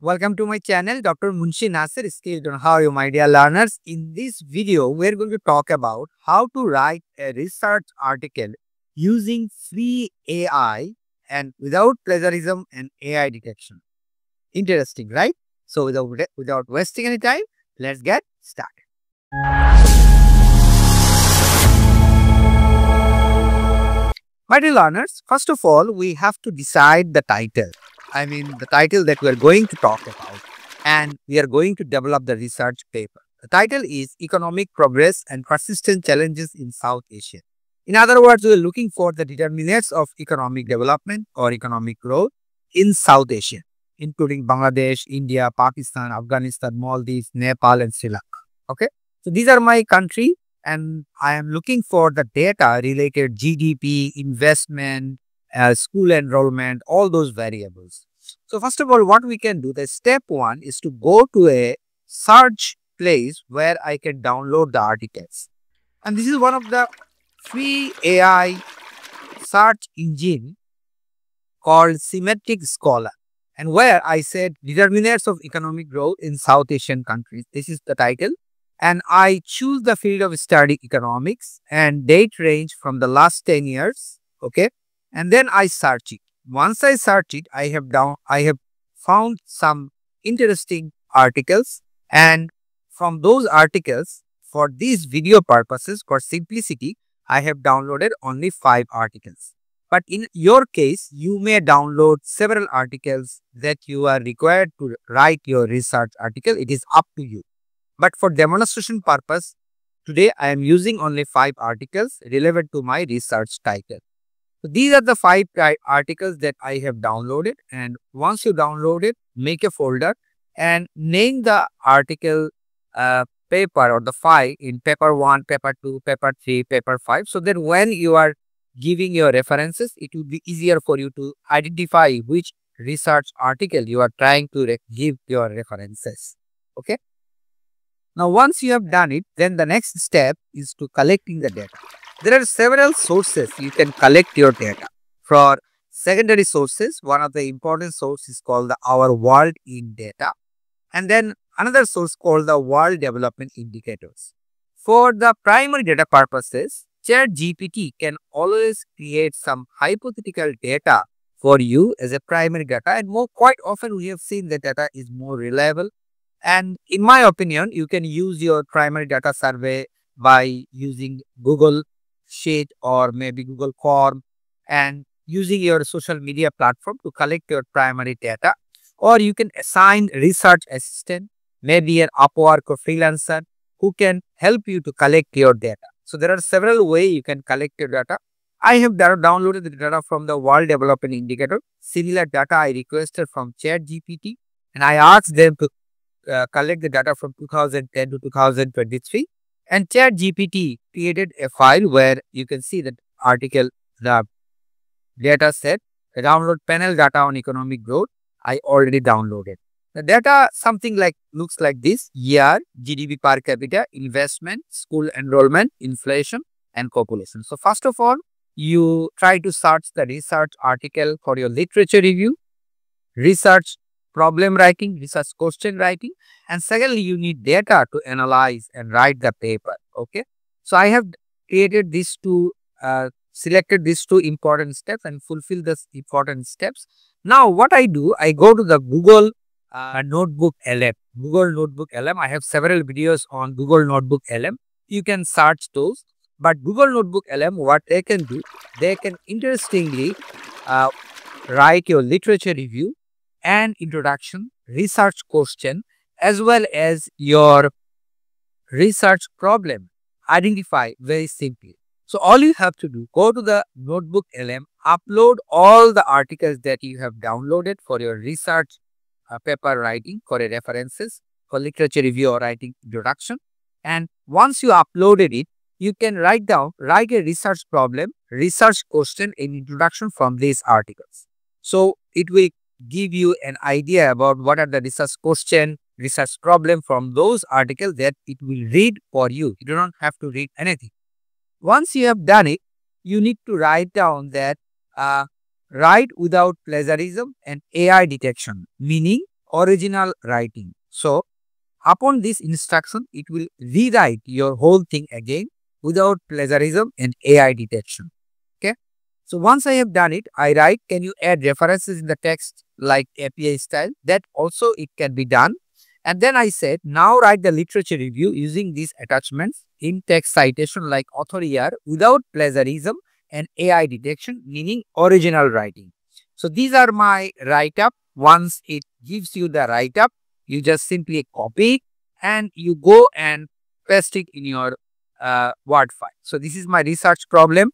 Welcome to my channel, Dr. Munshi Naser, Skill Tone How You, my dear learners. In this video, we're going to talk about how to write a research article using free AI and without plagiarism and AI detection. Interesting, right? So without, without wasting any time, let's get started. My dear learners, first of all, we have to decide the title. I mean, the title that we are going to talk about and we are going to develop the research paper. The title is Economic Progress and Persistent Challenges in South Asia. In other words, we are looking for the determinants of economic development or economic growth in South Asia, including Bangladesh, India, Pakistan, Afghanistan, Maldives, Nepal, and Sri Lanka. Okay. So these are my country and I am looking for the data related GDP, investment, uh, school enrollment, all those variables. So first of all, what we can do, the step one is to go to a search place where I can download the articles. And this is one of the free AI search engine called Semantic Scholar and where I said determinants of economic growth in South Asian countries. This is the title and I choose the field of study economics and date range from the last 10 years. Okay and then I search it. Once I search it, I have down, I have found some interesting articles and from those articles for these video purposes for simplicity, I have downloaded only five articles. But in your case, you may download several articles that you are required to write your research article. It is up to you. But for demonstration purpose, today I am using only five articles relevant to my research title. So these are the five articles that I have downloaded and once you download it, make a folder and name the article uh, paper or the file in paper 1, paper 2, paper 3, paper 5. So that when you are giving your references, it will be easier for you to identify which research article you are trying to give your references. Okay. Now, once you have done it, then the next step is to collecting the data. There are several sources you can collect your data. For secondary sources, one of the important sources is called the Our World in Data. And then another source called the World Development Indicators. For the primary data purposes, ChatGPT can always create some hypothetical data for you as a primary data and more quite often we have seen the data is more reliable and in my opinion you can use your primary data survey by using Google Sheet or maybe Google Form and using your social media platform to collect your primary data or you can assign research assistant, maybe an Upwork or freelancer who can help you to collect your data. So there are several ways you can collect your data. I have downloaded the data from the World Development Indicator. Similar data I requested from ChatGPT and I asked them to uh, collect the data from 2010 to 2023 and ChatGPT created a file where you can see that article, the data set, download panel data on economic growth, I already downloaded. The data something like looks like this year, GDP per capita, investment, school enrollment, inflation and population. So first of all, you try to search the research article for your literature review, research problem writing, research question writing. And secondly, you need data to analyze and write the paper. Okay. So I have created these two, uh, selected these two important steps and fulfill the important steps. Now what I do, I go to the Google uh, Notebook LM. Google Notebook LM. I have several videos on Google Notebook LM. You can search those. But Google Notebook LM, what they can do, they can interestingly uh, write your literature review and introduction, research question, as well as your research problem. Identify very simply. So all you have to do, go to the Notebook LM, upload all the articles that you have downloaded for your research uh, paper writing for references, for literature review or writing introduction. And once you uploaded it, you can write down, write a research problem, research question in introduction from these articles. So it will give you an idea about what are the research question, research problem from those articles that it will read for you. You do not have to read anything. Once you have done it, you need to write down that uh, write without plagiarism and AI detection, meaning original writing. So, upon this instruction, it will rewrite your whole thing again without plagiarism and AI detection. Okay. So, once I have done it, I write, can you add references in the text like APA style? That also it can be done. And then I said, now write the literature review using these attachments in text citation like author year without plagiarism and AI detection, meaning original writing. So these are my write-up. Once it gives you the write-up, you just simply copy and you go and paste it in your uh, Word file. So this is my research problem.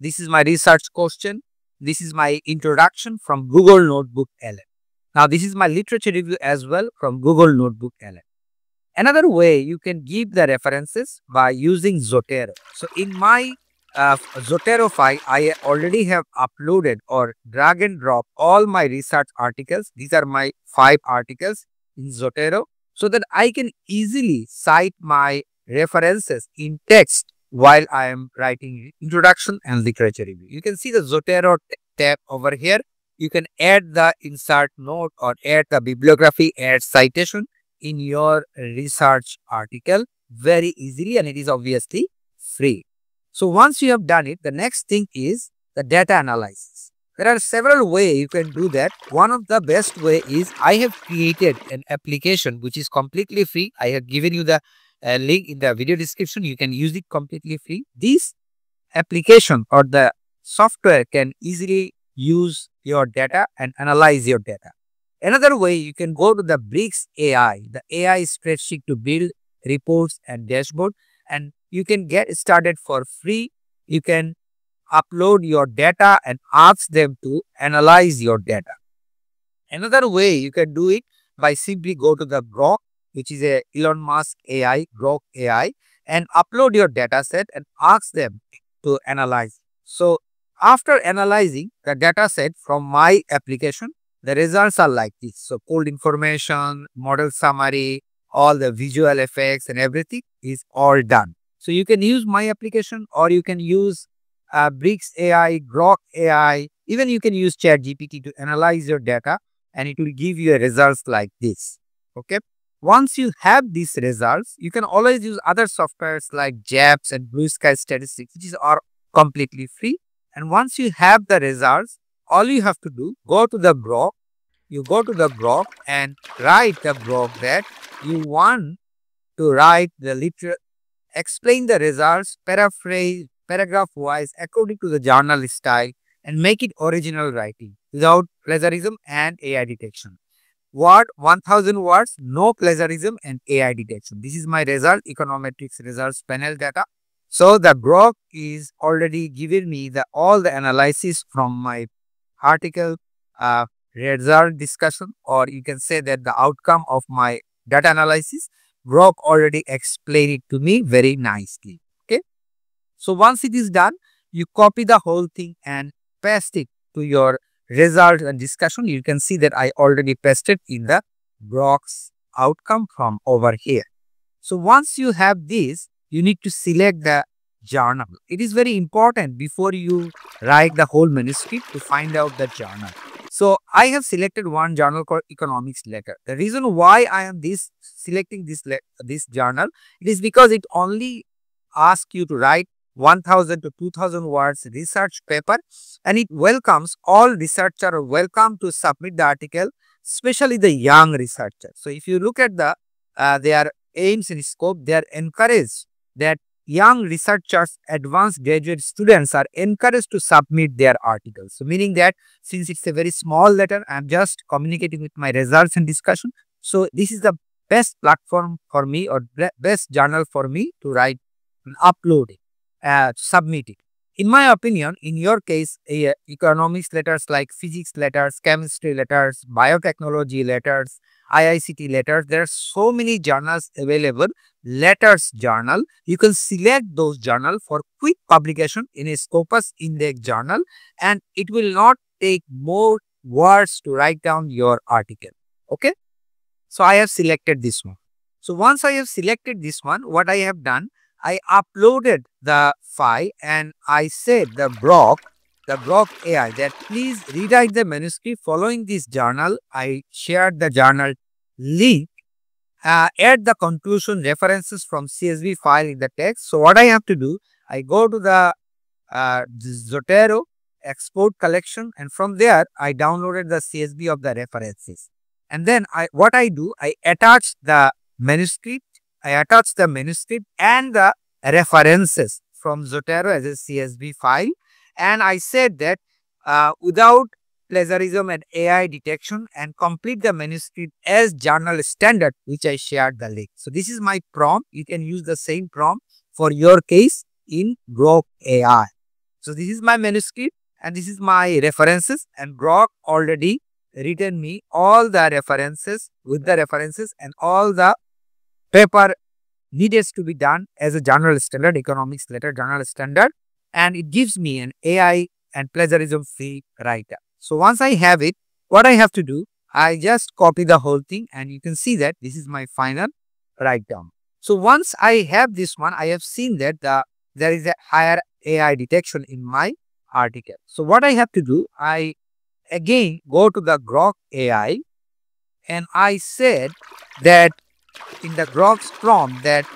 This is my research question. This is my introduction from Google Notebook LM. Now this is my literature review as well from Google Notebook LM. Another way you can give the references by using Zotero. So in my uh, Zotero file, I already have uploaded or drag and drop all my research articles. These are my five articles in Zotero so that I can easily cite my references in text while I am writing introduction and literature review. You can see the Zotero tab over here. You can add the insert note or add the bibliography, add citation in your research article very easily and it is obviously free. So once you have done it, the next thing is the data analysis. There are several ways you can do that. One of the best way is I have created an application which is completely free. I have given you the uh, link in the video description. You can use it completely free. This application or the software can easily use your data and analyze your data. Another way you can go to the Bricks AI, the AI spreadsheet to build reports and dashboard and you can get started for free. You can upload your data and ask them to analyze your data. Another way you can do it by simply go to the Grok, which is a Elon Musk AI, Grok AI, and upload your data set and ask them to analyze. So after analyzing the data set from my application, the results are like this. So cold information, model summary, all the visual effects and everything is all done. So you can use my application or you can use uh, Bricks AI, Grok AI, even you can use ChatGPT to analyze your data and it will give you a results like this. Okay. Once you have these results, you can always use other softwares like JASP and Blue Sky Statistics, which are completely free. And once you have the results, all you have to do, go to the Grok, you go to the Grok and write the Grok that you want to write the literal, explain the results, paraphrase, paragraph wise according to the journal style and make it original writing without plagiarism and AI detection. Word 1000 words, no plagiarism and AI detection. This is my result, econometrics results panel data. So the Grok is already giving me the all the analysis from my article, uh, result discussion, or you can say that the outcome of my data analysis. Grok already explained it to me very nicely. Okay. So once it is done, you copy the whole thing and paste it to your result and discussion. You can see that I already pasted in the Grok's outcome from over here. So once you have this, you need to select the journal. It is very important before you write the whole manuscript to find out the journal. So I have selected one journal called Economics Letter. The reason why I am this selecting this this journal, it is because it only asks you to write 1000 to 2000 words research paper and it welcomes all researcher welcome to submit the article, especially the young researchers. So if you look at the uh, their aims and scope, they are encouraged that young researchers, advanced graduate students are encouraged to submit their articles. So meaning that since it's a very small letter, I'm just communicating with my results and discussion. So this is the best platform for me or best journal for me to write and upload it, uh, submit it. In my opinion, in your case, uh, economics letters like physics letters, chemistry letters, biotechnology letters, IICT letters, there are so many journals available letters journal, you can select those journal for quick publication in a Scopus Index journal and it will not take more words to write down your article. Okay. So I have selected this one. So once I have selected this one, what I have done, I uploaded the file and I said the Grok the Grok AI that please rewrite the manuscript following this journal. I shared the journal link. Uh, add the conclusion references from CSV file in the text. So what I have to do, I go to the uh, Zotero export collection and from there I downloaded the CSV of the references. And then I what I do, I attach the manuscript, I attach the manuscript and the references from Zotero as a CSV file and I said that uh, without plagiarism and AI detection and complete the manuscript as journal standard which I shared the link. So this is my prompt. You can use the same prompt for your case in Grok AI. So this is my manuscript and this is my references and Grok already written me all the references with the references and all the paper needs to be done as a journal standard, economics letter journal standard and it gives me an AI and plagiarism free writer. So once I have it, what I have to do, I just copy the whole thing and you can see that this is my final write down. So once I have this one, I have seen that the there is a higher AI detection in my article. So what I have to do, I again go to the Grok AI and I said that in the Grok's prompt that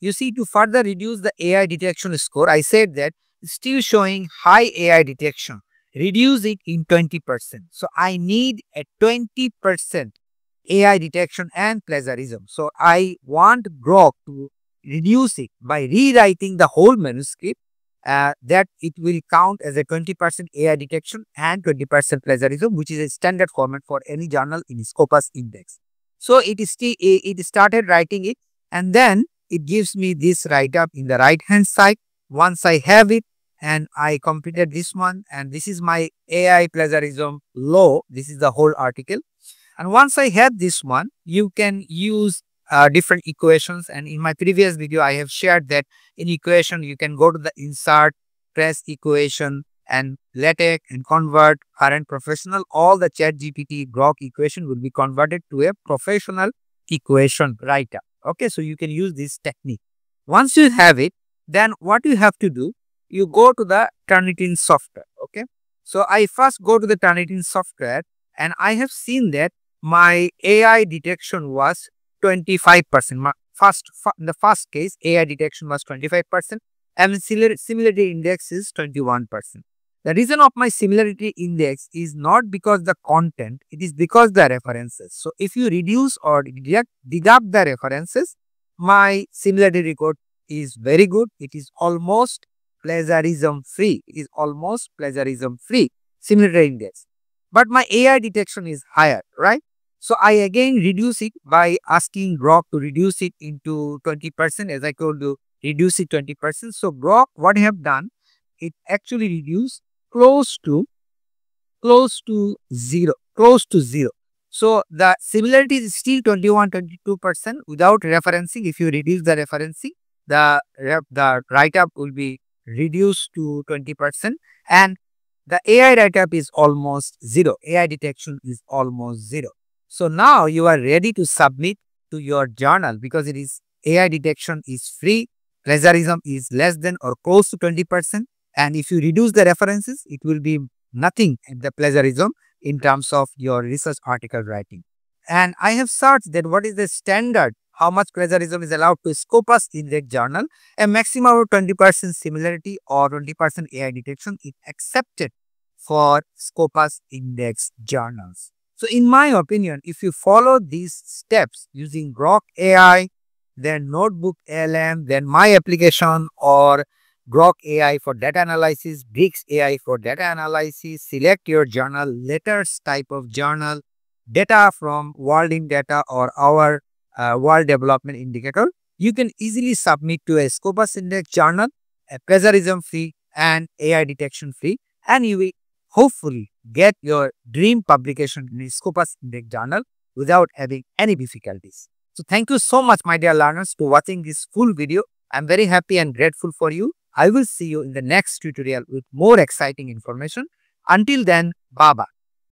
you see to further reduce the AI detection score, I said that still showing high AI detection, reduce it in 20%. So I need a 20% AI detection and plagiarism. So I want Grok to reduce it by rewriting the whole manuscript uh, that it will count as a 20% AI detection and 20% plagiarism, which is a standard format for any journal in Scopus index. So it is it started writing it and then it gives me this write up in the right hand side. Once I have it and I completed this one and this is my AI plagiarism law. This is the whole article. And once I have this one, you can use uh, different equations and in my previous video I have shared that in equation you can go to the insert press equation and LaTeX and convert current professional all the chat GPT grok equation will be converted to a professional equation writer okay so you can use this technique once you have it then what you have to do you go to the Turnitin software okay so I first go to the Turnitin software and I have seen that my AI detection was 25%. My First, in the first case, AI detection was 25% and similarity index is 21%. The reason of my similarity index is not because the content, it is because the references. So, if you reduce or deduct, deduct the references, my similarity record is very good. It is almost plagiarism free. It is almost plagiarism free similarity index. But my AI detection is higher, right? So I again reduce it by asking Grok to reduce it into 20% as I told you, reduce it 20%. So Grok, what I have done, it actually reduced close to, close to zero, close to zero. So the similarity is still 21, 22% without referencing. If you reduce the referencing, the, the write-up will be reduced to 20% and the AI write-up is almost zero. AI detection is almost zero. So now you are ready to submit to your journal because it is AI detection is free, plagiarism is less than or close to 20% and if you reduce the references, it will be nothing in the plagiarism in terms of your research article writing. And I have searched that what is the standard, how much plagiarism is allowed to Scopus Index journal, a maximum of 20% similarity or 20% AI detection is accepted for Scopus Index journals. So in my opinion, if you follow these steps using Grok AI, then Notebook LM, then my application or Grok AI for data analysis, Bricks AI for data analysis, select your journal, letters type of journal, data from World in Data or our uh, World Development Indicator, you can easily submit to a Scopus Index journal, a plagiarism free and AI detection free, and you will hopefully get your dream publication in Scopus Index Journal without having any difficulties. So thank you so much my dear learners for watching this full video. I'm very happy and grateful for you. I will see you in the next tutorial with more exciting information. Until then, bye-bye.